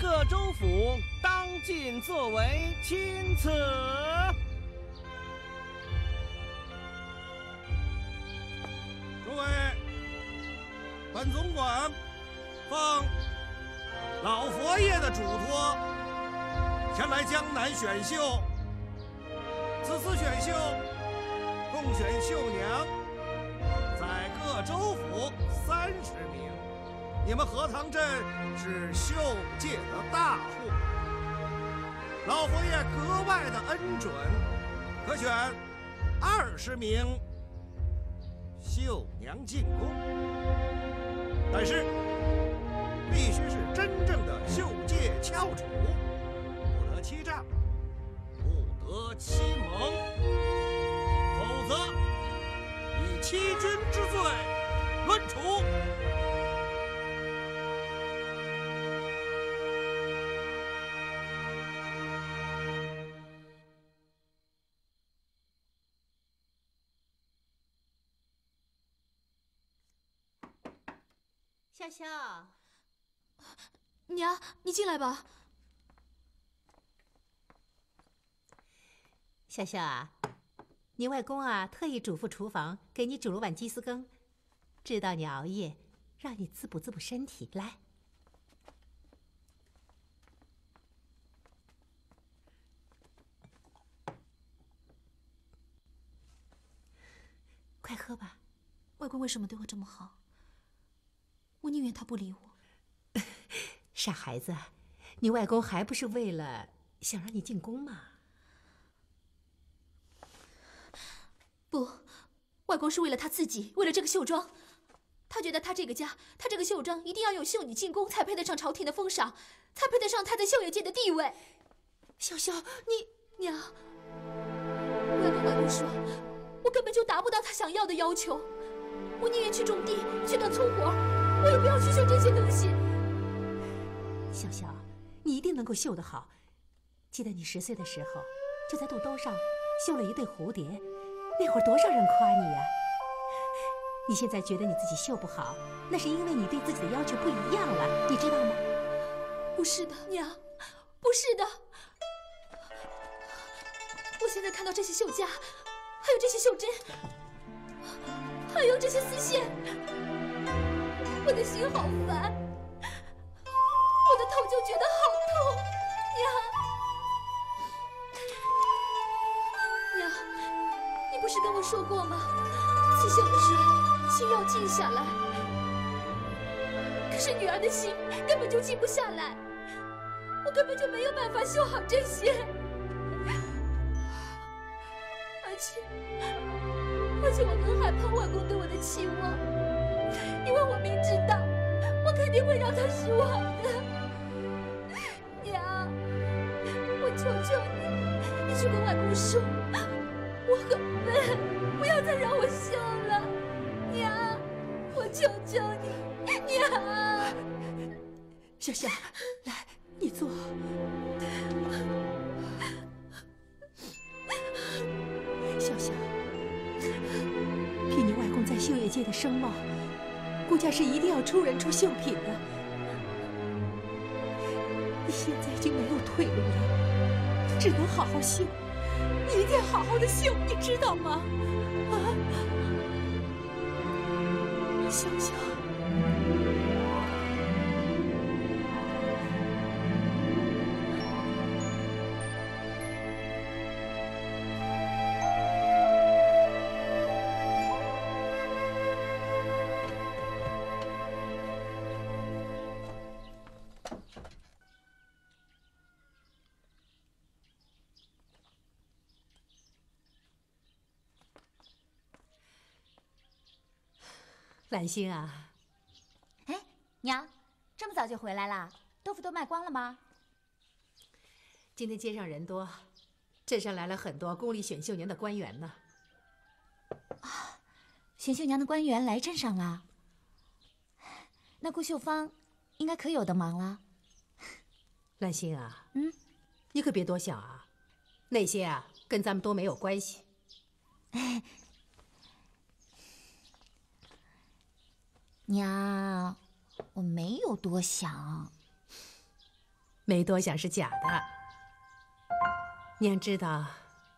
各州府当尽作为钦此。诸位，本总管奉老佛爷的嘱托，前来江南选秀。此次选秀共选秀娘，在各州府三十名。你们荷塘镇是秀界的大户，老佛爷格外的恩准，可选二十名秀娘进宫。但是必须是真正的秀界翘楚，不得欺诈，不得欺蒙，否则以欺君之罪论处。笑笑，娘，你进来吧。笑笑啊，你外公啊特意嘱咐厨房给你煮了碗鸡丝羹，知道你熬夜，让你滋补滋补身体。来，快喝吧。外公为什么对我这么好？我宁愿他不理我。傻孩子，你外公还不是为了想让你进宫吗？不，外公是为了他自己，为了这个绣庄。他觉得他这个家，他这个绣庄一定要有绣女进宫，才配得上朝廷的封赏，才配得上他在绣业界的地位。潇潇，你娘，我要跟外公说，我根本就达不到他想要的要求。我宁愿去种地，去当粗活，我也不要去绣这些东西。笑笑，你一定能够绣得好。记得你十岁的时候，就在肚兜上绣了一对蝴蝶，那会儿多少人夸你呀！你现在觉得你自己绣不好，那是因为你对自己的要求不一样了，你知道吗？不是的，娘，不是的。我现在看到这些绣架，还有这些绣针，还有这些丝线，我的心好烦，我的头就觉得好痛，娘。娘，你不是跟我说过吗？刺绣的时候心要静下来，可是女儿的心根本就静不下来，我根本就没有办法绣好这些。而且，而且我更害怕外公对我的期望，我明知道，我肯定会让他失望。的。娘，我求求你，你。去跟外公说，我很笨，不要再让我绣了。娘，我求求你，娘。笑笑，来，你。坐。笑笑，凭你。外公在绣业界的声望，顾家是一定要出人出绣品的。你现在已经没有退路了，只能好好绣，一定要好好的绣，你知道吗？啊，相信。兰心啊，哎，娘，这么早就回来了？豆腐都卖光了吗？今天街上人多，镇上来了很多宫里选秀娘的官员呢。啊选秀娘的官员来镇上了，那顾秀芳应该可有的忙了。兰心啊，嗯，你可别多想啊，那些啊跟咱们都没有关系。娘，我没有多想。没多想是假的。娘知道，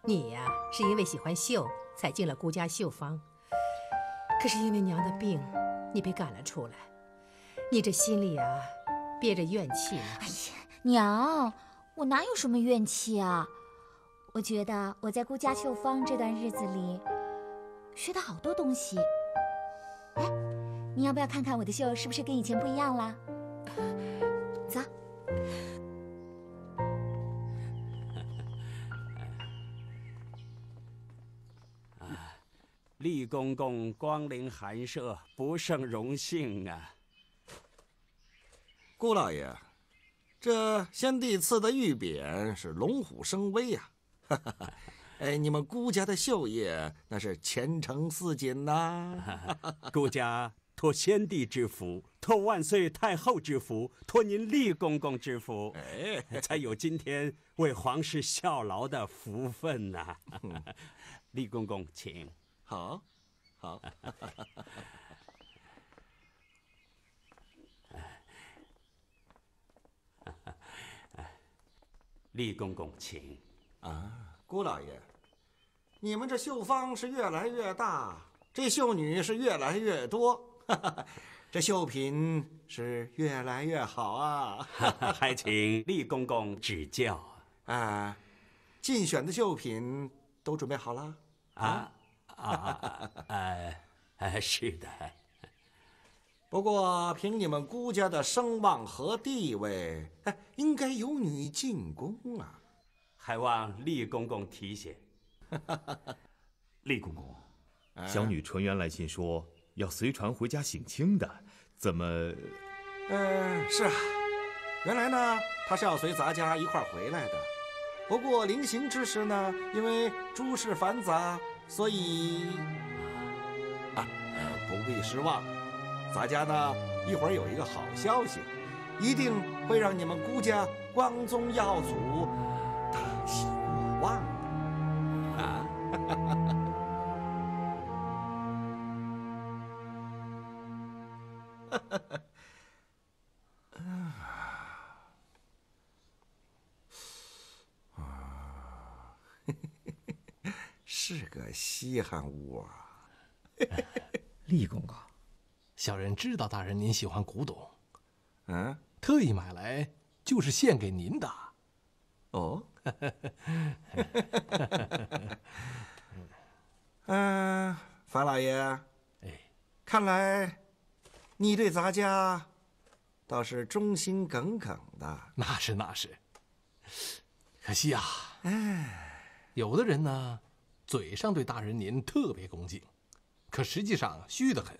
你呀是因为喜欢绣才进了顾家绣坊，可是因为娘的病，你被赶了出来。你这心里啊憋着怨气呢。哎呀，娘，我哪有什么怨气啊？我觉得我在顾家绣坊这段日子里学到好多东西。哎，你要不要看看我的绣是不是跟以前不一样了？走。厉公公光临寒舍，不胜荣幸啊！顾老爷，这先帝赐的玉匾是龙虎生威呀！哈哈哈，哎，你们顾家的绣业那是前程似锦呐！顾家托先帝之福，托万岁太后之福，托您厉公公之福，哎，才有今天为皇室效劳的福分呐！厉公公，请。好，好。厉公公，请。啊，顾老爷，你们这绣坊是越来越大，这绣女是越来越多，这绣品是越来越好啊！还请厉公公指教。啊，竞选的绣品都准备好了？啊？啊，呃，是的。不过凭你们孤家的声望和地位，哎，应该有女进宫啊。还望厉公公提携。厉公公，小女纯元来信说要随船回家省亲的，怎么？嗯，是啊，原来呢，他是要随咱家一块回来的。不过临行之时呢，因为诸事繁杂。所以，啊，不必失望，咱家呢一会儿有一个好消息，一定会让你们孤家光宗耀祖、稀罕物啊！立功啊，小人知道大人您喜欢古董，嗯，特意买来就是献给您的。哦，嗯，樊老爷，哎，看来你对咱家倒是忠心耿耿的。那是那是，可惜啊，哎，有的人呢。嘴上对大人您特别恭敬，可实际上虚得很。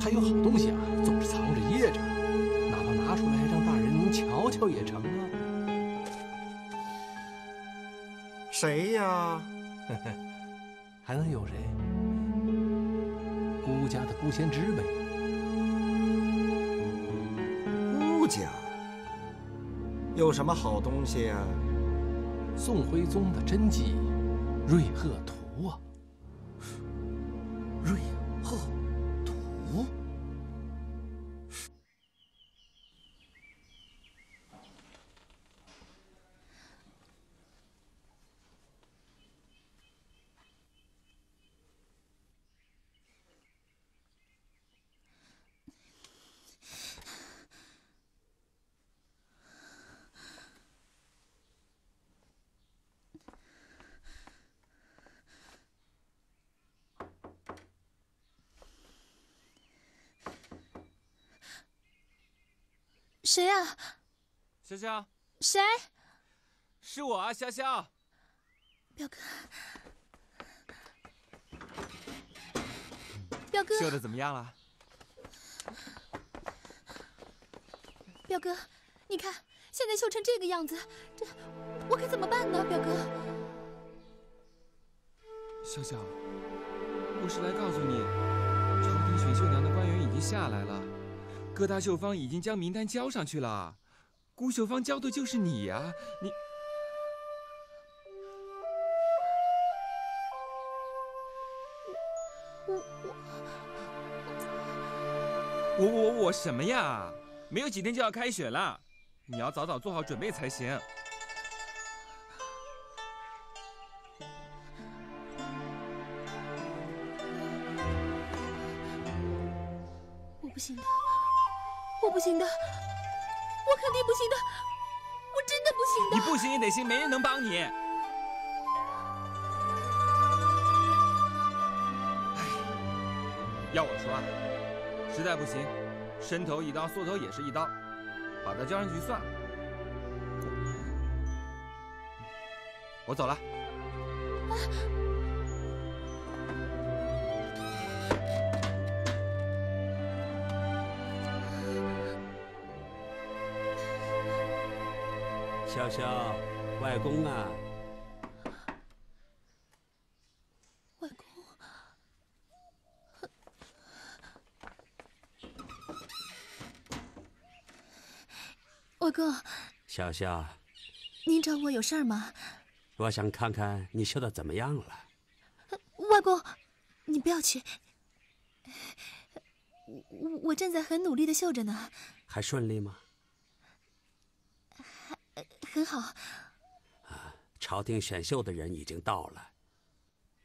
他有好东西啊，总是藏着掖着，哪怕拿出来让大人您瞧瞧也成啊。谁呀？还能有谁？孤家的孤仙芝呗。孤家有什么好东西呀？宋徽宗的真迹。瑞鹤图潇潇。谁？是我啊，潇潇。表哥。表哥。绣的怎么样了？表哥，你看，现在绣成这个样子，这我可怎么办呢？表哥。潇潇，我是来告诉你，朝廷选绣娘的官员已经下来了。各大绣坊已经将名单交上去了，孤绣坊交的就是你呀！你，我我我我我什么呀？没有几天就要开学了，你要早早做好准备才行。我不行的，我不行的，我肯定不行的，我真的不行的。你不行也得行，没人能帮你。要我说啊，实在不行，伸头一刀，缩头也是一刀，把他交上去算了。我走了。笑笑，外公啊，外公，外公，笑笑，您找我有事儿吗？我想看看你绣的怎么样了。外公，你不要去，我我正在很努力的绣着呢，还顺利吗？很好。啊朝廷选秀的人已经到了，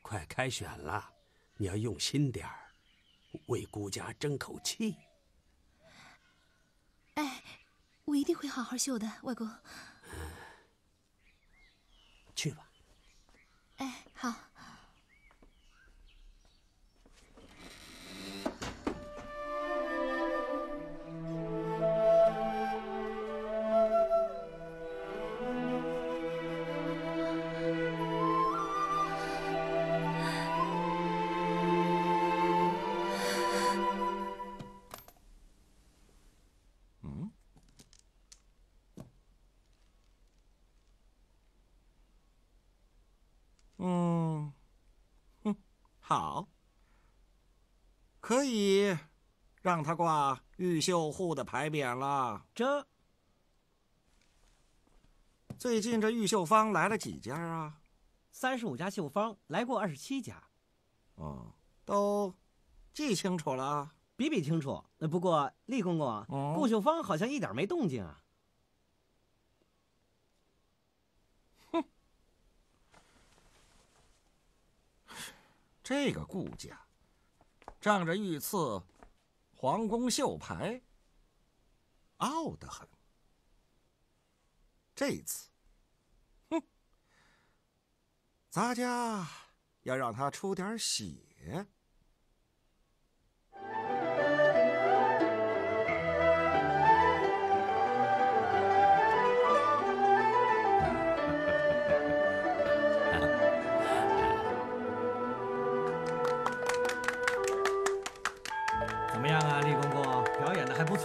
快开选了，你要用心点儿，为孤家争口气。哎，我一定会好好绣的，外公。去吧。哎，好。让他挂玉秀户的牌匾了。这最近这玉秀坊来了几家啊？三十五家秀坊来过二十七家，哦，都记清楚了。比比清楚。呃不过厉公公啊，哦顾秀芳好像一点没动静啊。哼这个顾家，仗着御赐皇宫绣牌，傲得很。这次，哼，咱家要让他出点血。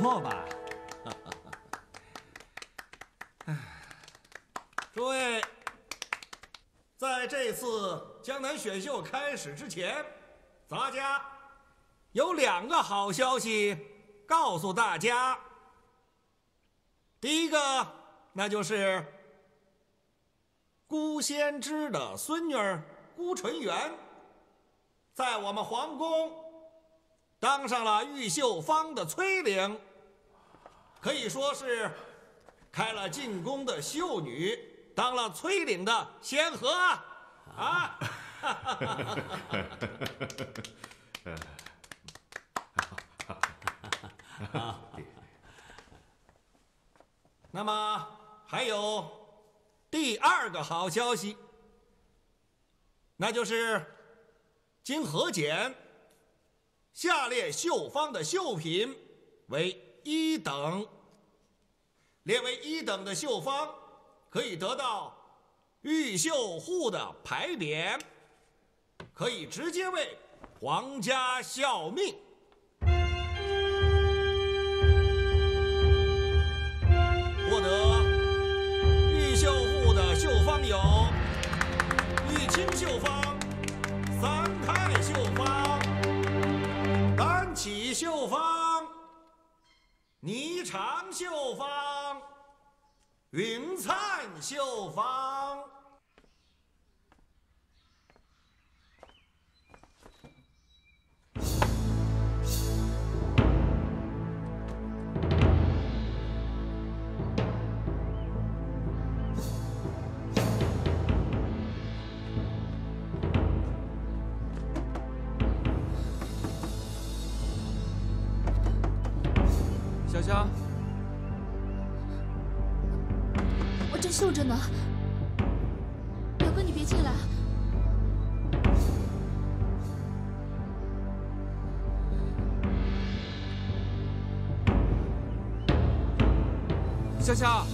错吧？诸位，在这次江南选秀开始之前，咱家有两个好消息告诉大家。第一个，那就是孤先知的孙女儿孤纯元，在我们皇宫当上了玉秀坊的崔领，可以说是开了进宫的秀女，当了崔领的先河啊！啊！那么还有第二个好消息，那就是经核检，下列绣坊的绣品为一等。列为一等的绣坊，可以得到玉绣户的牌匾，可以直接为皇家效命。获得玉绣户的绣坊有玉清绣坊、三太绣坊、丹起绣坊、霓裳绣坊、云灿绣坊。坐着呢。表哥，你别进来。香香，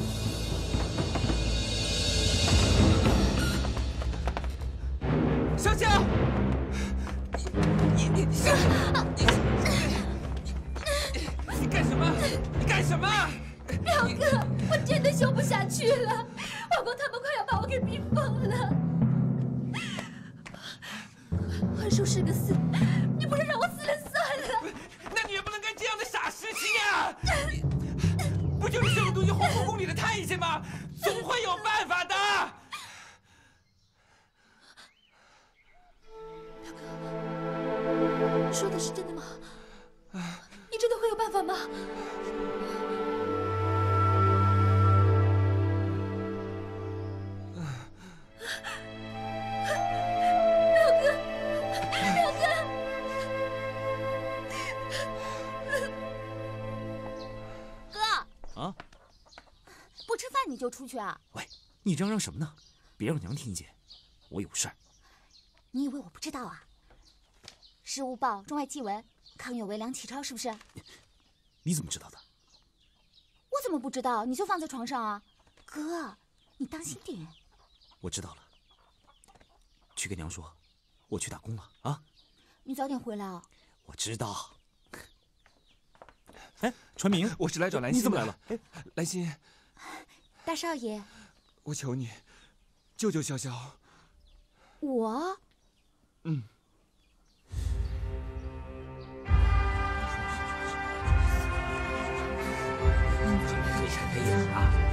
就出去啊？喂，你嚷嚷什么呢？别让娘听见，我有事儿。你以为我不知道啊？《时务报》中外祭文，康有为、梁启超，是不是？你怎么知道的？我怎么不知道？你就放在床上啊，哥，你当心点。我知道了，去跟娘说，我去打工了啊。你早点回来啊。我知道。哎，传明，我是来找兰心。你怎么来了？哎，兰心，大少爷，我求你，救救潇潇。我。嗯。可以拆开眼啊！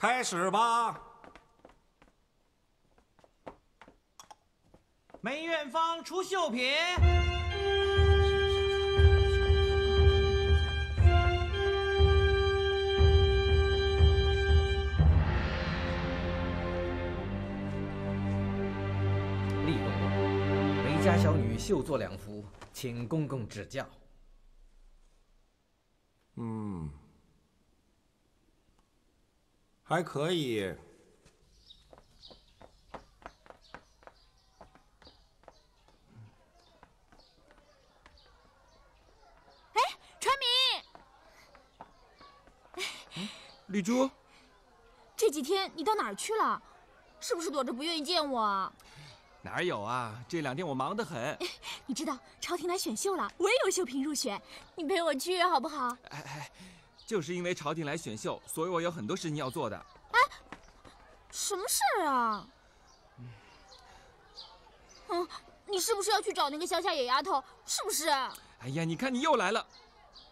开始吧。梅院方出绣品。立公公，梅家小女绣作两幅，请公公指教。嗯，还可以。哎，传明，丽珠，这几天你到哪儿去了？是不是躲着不愿意见我啊？哪有啊？这两天我忙得很。你知道朝廷来选秀了，我也有秀品入选，你陪我去好不好？哎哎，就是因为朝廷来选秀，所以我有很多事情要做的。哎，什么事儿啊？嗯，你是不是要去找那个乡下野丫头？是不是？哎呀，你看你又来了，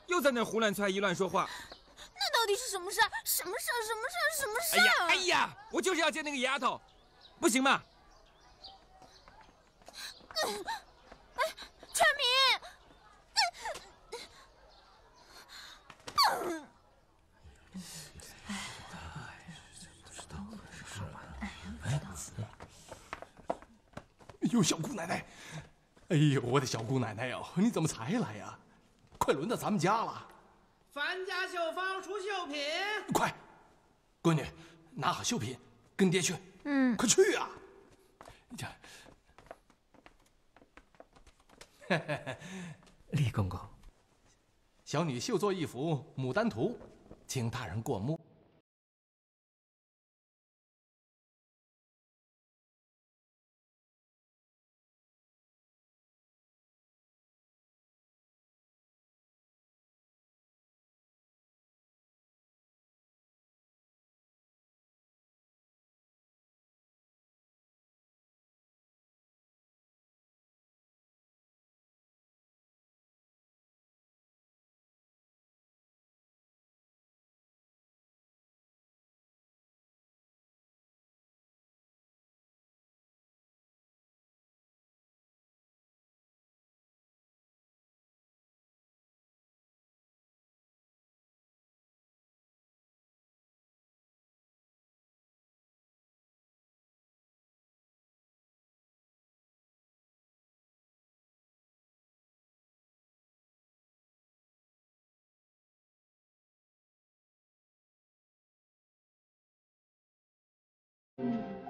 又在那胡乱猜疑、乱说话。那到底是什么事儿？什么事儿？什么事儿？什么事儿？哎呀，哎呀，我就是要见那个野丫头，不行吗？哎，川明，哎呦，小姑奶奶！哎呦，我的小姑奶奶哟，你怎么才来呀？快轮到咱们家了。樊家绣坊出绣品，快，闺女，拿好绣品，跟爹去。嗯，快去啊！李公公，小女绣作一幅《牡丹图》，请大人过目。Hum.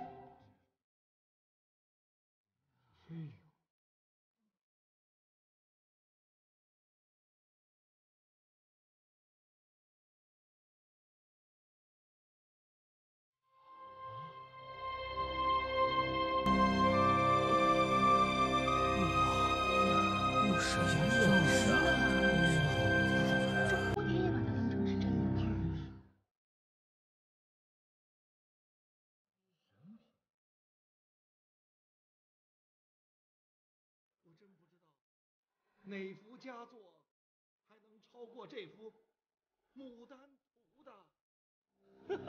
哪幅佳作还能超过这幅《牡丹图》的？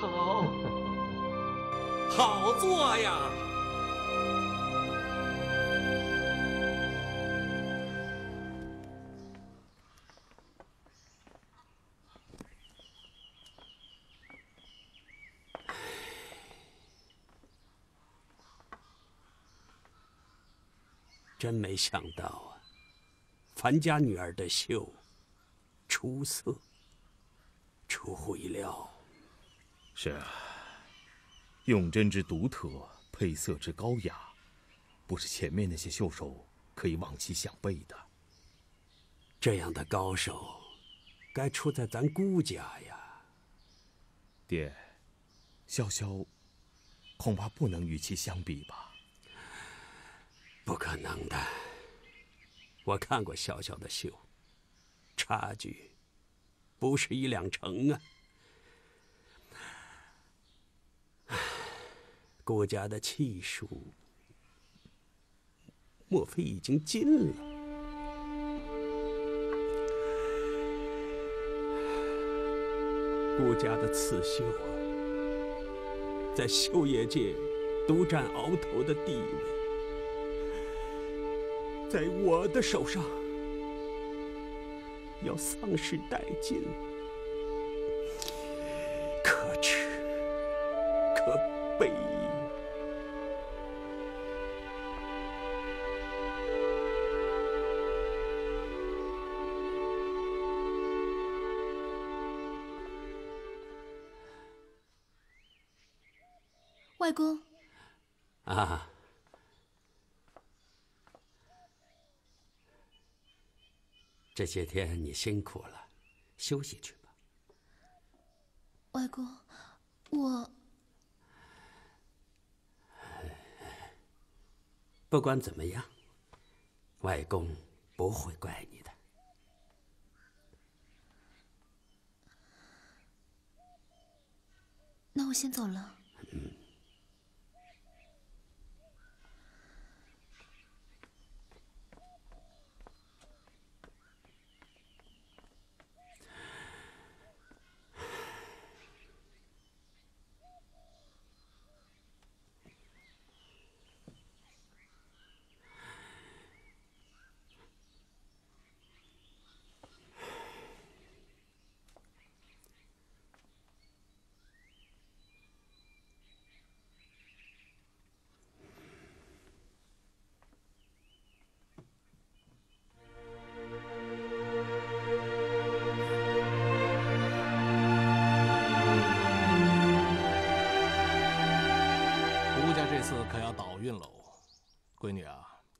好，好作呀！真没想到啊，樊家女儿的绣出色，出乎意料。是啊，用针之独特，配色之高雅，不是前面那些绣手可以望其项背的。这样的高手，该出在咱顾家呀。爹，潇潇恐怕不能与其相比吧。不可能的，我看过小小的绣，差距不是一两成啊！顾家的气数，莫非已经尽了？顾家的刺绣，在绣业界独占鳌头的地位。在我的手上，要丧失殆尽，可耻，可悲！外公，啊。这些天你辛苦了，休息去吧。外公，我不管怎么样，外公不会怪你的。那我先走了。嗯。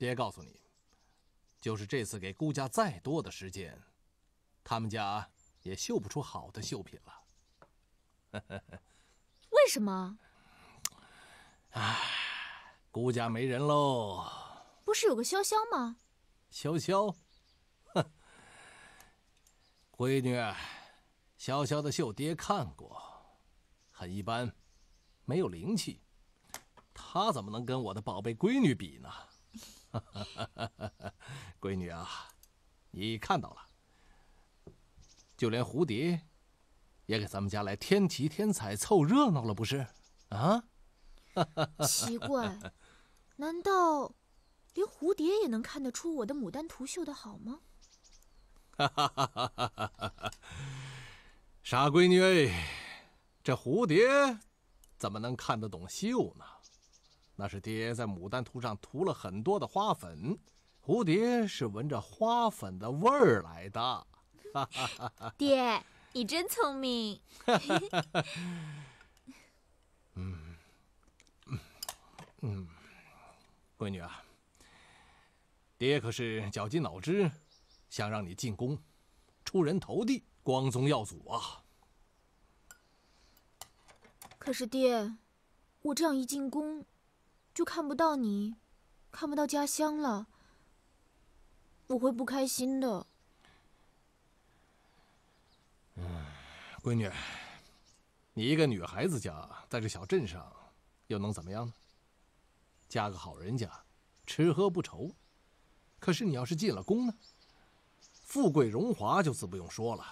爹告诉你，就是这次给顾家再多的时间，他们家也绣不出好的绣品了。为什么？唉，顾家没人喽。不是有个潇潇吗？潇潇，哼，闺女，潇潇的绣爹看过，很一般，没有灵气。他怎么能跟我的宝贝闺女比呢？闺女啊，你看到了，就连蝴蝶也给咱们家来添旗添彩凑热闹了，不是？啊？奇怪，难道连蝴蝶也能看得出我的牡丹图绣的好吗？傻闺女，这蝴蝶怎么能看得懂绣呢？那是爹在牡丹图上涂了很多的花粉，蝴蝶是闻着花粉的味儿来的。爹，你真聪明。嗯嗯嗯，闺女啊，爹可是绞尽脑汁，想让你进宫，出人头地，光宗耀祖啊。可是爹，我这样一进宫，就看不到你，看不到家乡了，我会不开心的。嗯，闺女，你一个女孩子家，在这小镇上，又能怎么样呢？嫁个好人家，吃喝不愁。可是你要是进了宫呢，富贵荣华就自不用说了。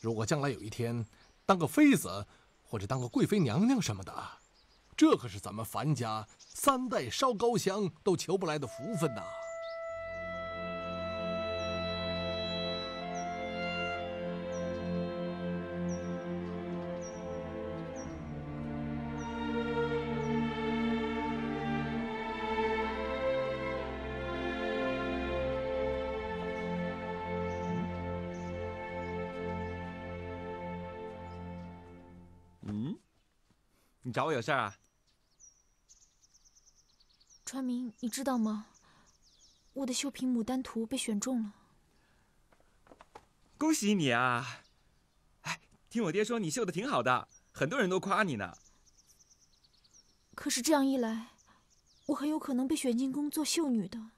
如果将来有一天当个妃子，或者当个贵妃娘娘什么的，这可是咱们樊家三代烧高香都求不来的福分呐。嗯你找我有事儿啊？川明，你知道吗？我的绣品《牡丹图》被选中了。恭喜你啊！哎，听我爹说你绣的挺好的，很多人都夸你呢。可是这样一来，我很有可能被选进宫做绣女的。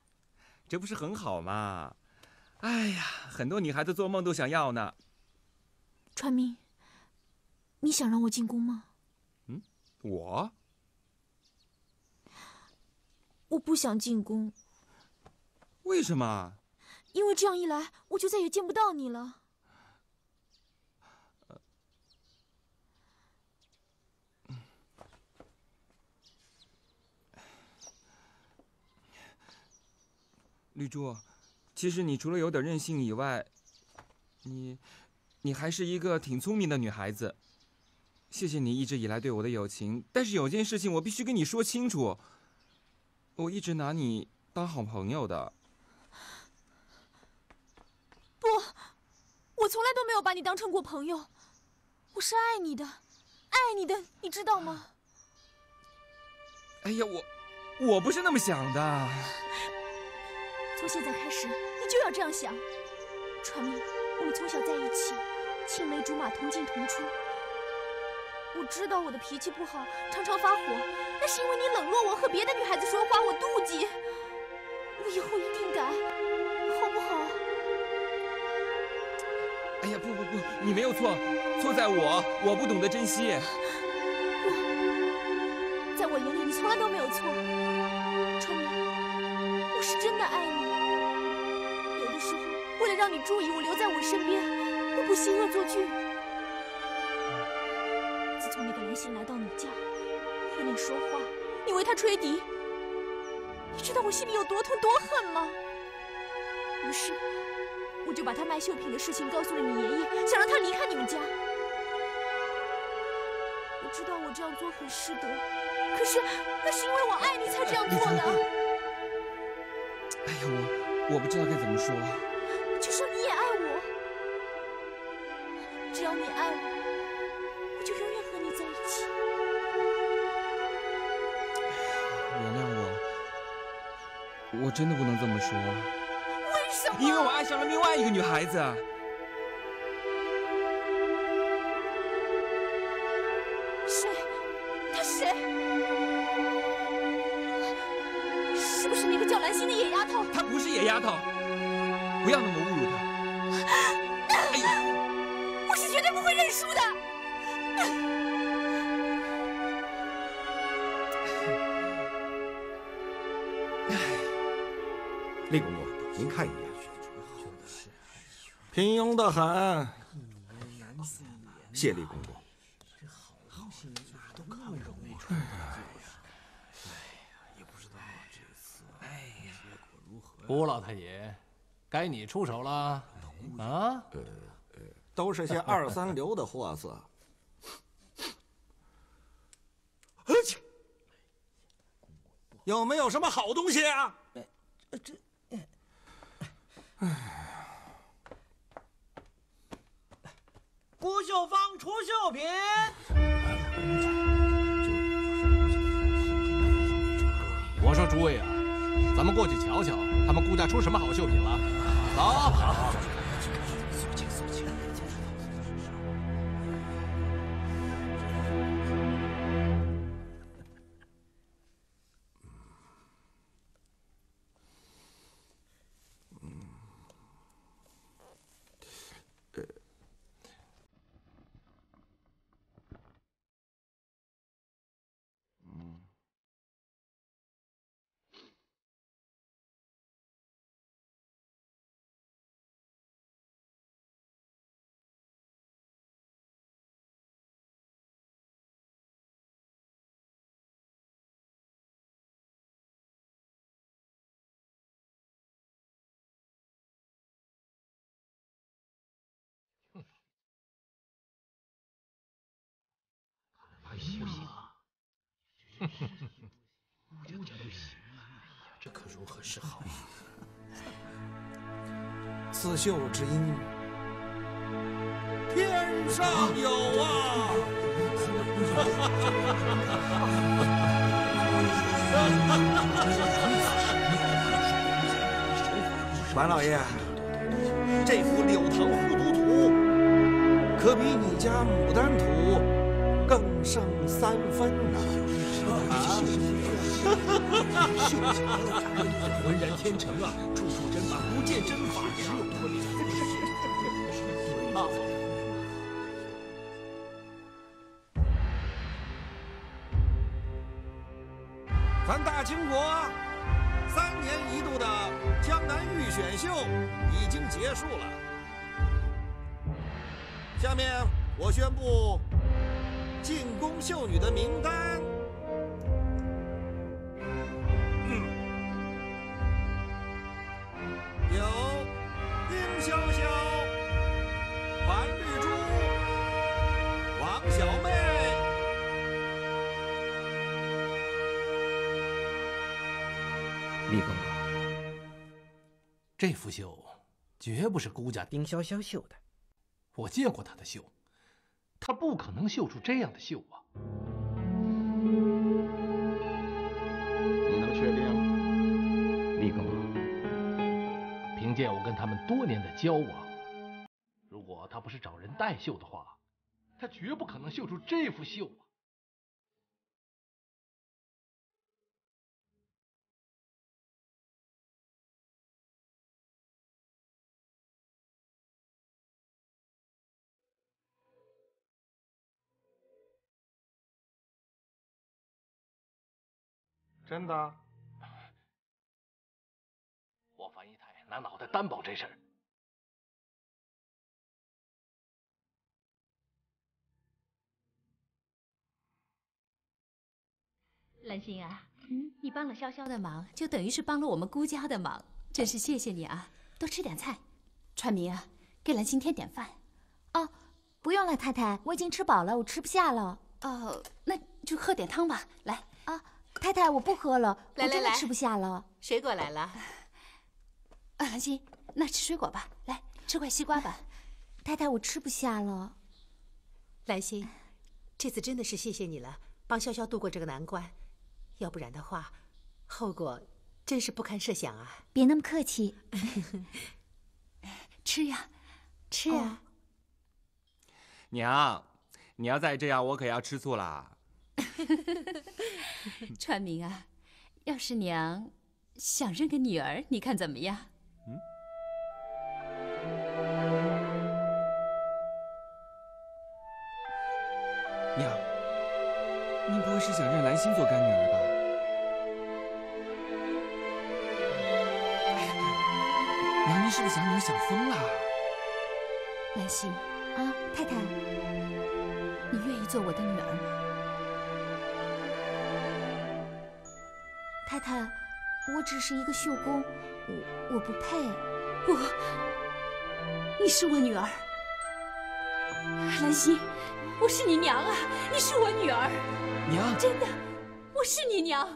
这不是很好吗？哎呀，很多女孩子做梦都想要呢。川明，你想让我进宫吗？嗯我，我不想进宫。为什么？因为这样一来，我就再也见不到你了。绿珠，其实你除了有点任性以外，你，你还是一个挺聪明的女孩子。谢谢你一直以来对我的友情，但是有件事情我必须跟你说清楚。我一直拿你当好朋友的。不，我从来都没有把你当成过朋友。我是爱你的，爱你的，你知道吗？哎呀，我，我不是那么想的。从现在开始，你就要这样想。传明，我们从小在一起，青梅竹马，同进同出。我知道我的脾气不好，常常发火，那是因为你冷落我，和别的女孩子说话，我妒忌。我以后一定改，好不好？哎呀，不不不，你没有错，错在我，我不懂得珍惜。不，在我眼里你从来都没有错，川明，我是真的爱你。有的时候，为了让你注意我留在我身边，我不惜恶作剧。从那个蓝星来到你家，和你说话，你为他吹笛，你知道我心里有多痛多恨吗？于是，我就把他卖绣品的事情告诉了你爷爷，想让他离开你们家。我知道我这样做很失德，可是那是因为我爱你才这样做的。哎呀，我我不知道该怎么说。真的不能这么说。为什么？因为我爱上了另外一个女孩子。谁？她谁？是不是那个叫兰心的野丫头？她不是野丫头，不要那么侮辱她。哎呀，我是绝对不会认输的。看一眼，平庸的很。谢厉公公。吴老太爷，该你出手了啊！呃呃，都是些二三流的货色。而且，有没有什么好东西啊？这。哎，顾秀芳出绣品。我说诸位啊，咱们过去瞧瞧，他们顾家出什么好绣品了？走，走。顾家不行啊，这可如何是好？刺绣之音，天上有啊！樊老爷，这幅柳塘护都图，可比你家牡丹图更胜三分呐！啊！哈哈哈浑然天成啊，处处针法，不见针法呀！咱大清国三年一度的江南玉选秀已经结束了，下面我宣布进宫秀女的名单。这幅绣绝不是孤家丁潇潇绣的。我见过她的绣，她不可能绣出这样的绣啊！你能确定？李公公，凭借我跟他们多年的交往，如果他不是找人代绣的话，他绝不可能绣出这幅绣啊！真的？我樊姨太拿脑袋担保这事儿。兰心啊，嗯，你帮了潇潇的忙，就等于是帮了我们孤家的忙，真是谢谢你啊！多吃点菜。川明啊，给兰心添点饭。哦，不用了，太太，我已经吃饱了，我吃不下了。哦，那就喝点汤吧。来啊，太太，我不喝了，来来来，我真的吃不下了。水果来了。啊，兰心，那吃水果吧。来，吃块西瓜吧。太太，我吃不下了。兰心，这次真的是谢谢你了，帮潇潇度过这个难关。要不然的话，后果真是不堪设想啊！别那么客气，吃呀，吃呀。娘，你要再这样，我可要吃醋啦。川明啊，要是娘想认个女儿，你看怎么样？嗯。娘，您不会是想认兰心做干女儿吧？娘，您是不是想女儿想疯了？兰心，啊，太太，你愿意做我的女儿吗？太太，我只是一个绣工，我我不配。不，你是我女儿，兰心，我是你娘啊！你是我女儿，娘，真的，我是你娘，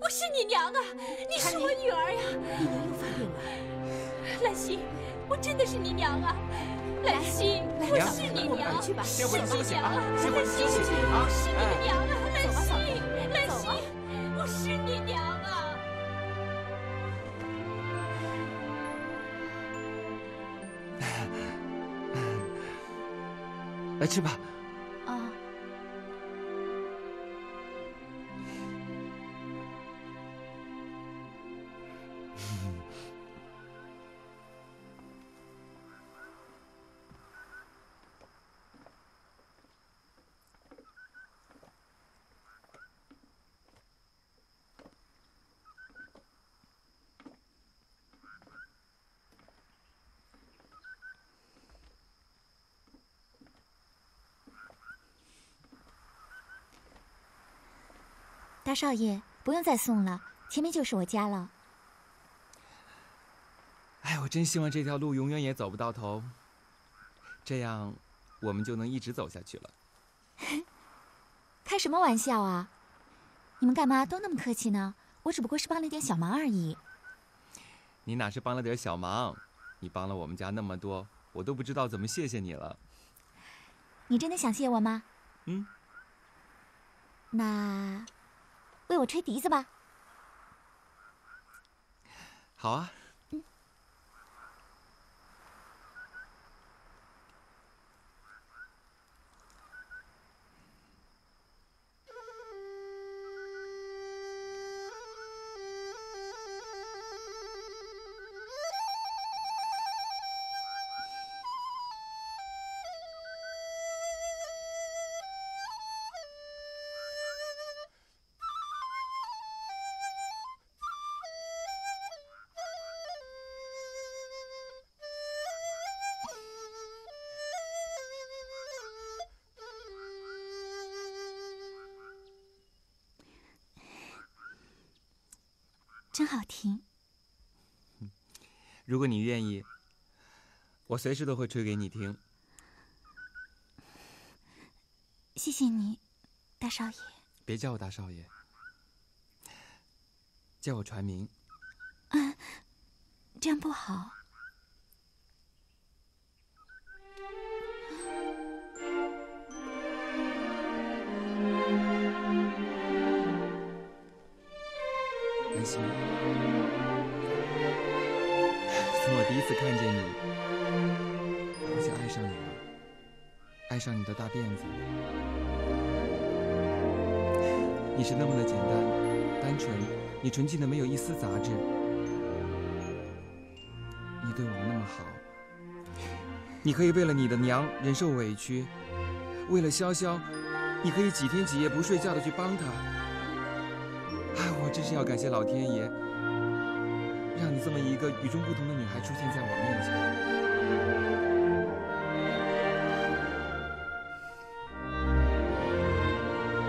我是你娘啊！你是我女儿呀！你娘又发病了。兰心，我真的是你娘啊！兰心，我是你娘，是你娘啊！兰心，我是你娘啊！去吧。大少爷，不用再送了，前面就是我家了。哎，我真希望这条路永远也走不到头，这样我们就能一直走下去了。开什么玩笑啊！你们干嘛都那么客气呢？我只不过是帮了点小忙而已。你哪是帮了点小忙？你帮了我们家那么多，我都不知道怎么谢谢你了。你真的想谢我吗？嗯。那。为我吹笛子吧。好啊。真好听。如果你愿意，我随时都会吹给你听。谢谢你，大少爷。别叫我大少爷，叫我传明。嗯，这样不好。上你的大辫子。你是那么的简单、单纯，你纯净的没有一丝杂质。你对我们那么好，你可以为了你的娘忍受委屈，为了潇潇，你可以几天几夜不睡觉的去帮她。真是要感谢老天爷，让你这么一个与众不同的女孩出现在我面前。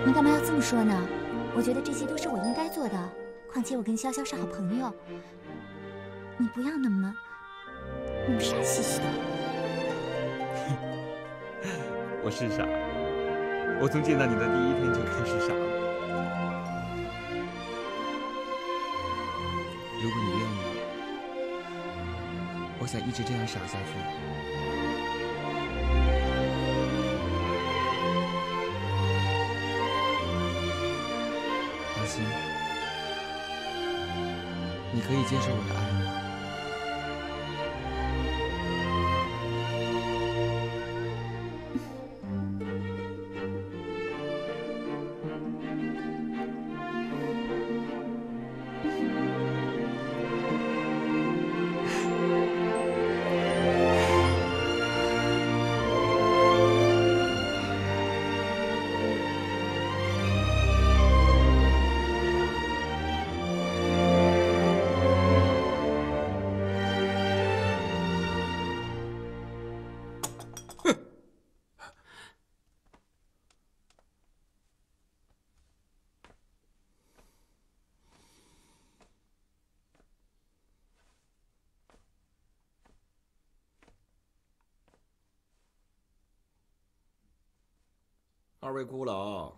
你干嘛要这么说呢？我觉得这些都是我应该做的。况且我跟潇潇是好朋友，你不要那么那么傻兮兮的。我是傻，我从见到你的第一天就开始傻。如果你愿意，我想一直这样傻下去。可以接受我的爱。二位姑老，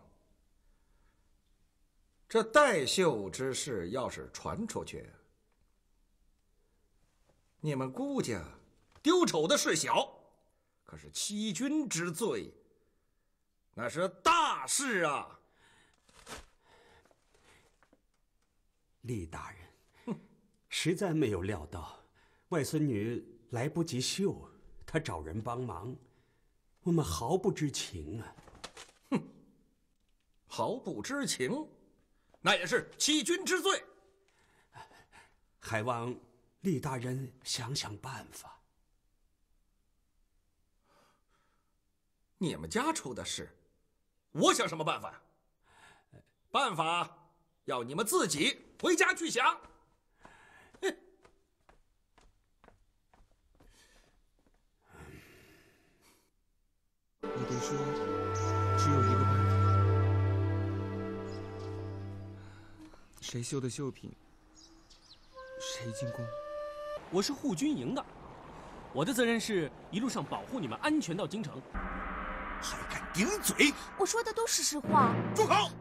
这代绣之事要是传出去，你们姑家丢丑的事小，可是欺君之罪，那是大事啊！厉大人，实在没有料到，外孙女来不及绣，她找人帮忙。我们毫不知情啊！哼，毫不知情，那也是欺君之罪。还望厉大人想想办法。你们家出的事，我想什么办法呀？办法要你们自己回家去想。你别说，谁绣的绣品，谁进宫。我是护军营的，我的责任是一路上保护你们安全到京城。还敢顶嘴！我说的都是实话。住口！